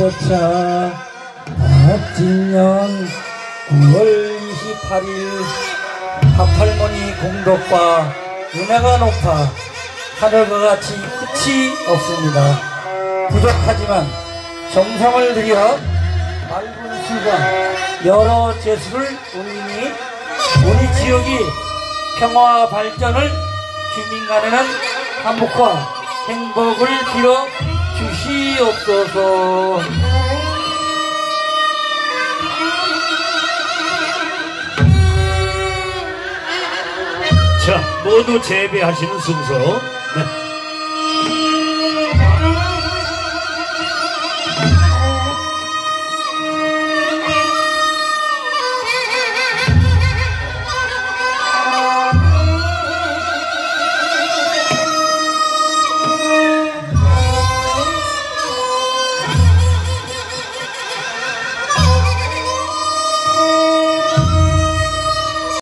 보차 박진년 9월 28일 합할머니 공덕과 은혜가 높아 하늘과 같이 끝이 없습니다. 부족하지만 정성을 들여 맑은 수가 여러 재수를 올리니 우리 지역이 평화와 발전을 주민 간에는 한복과 행복을 빌어 주시옵소서. 자, 모두 재배하시는 순서. 네.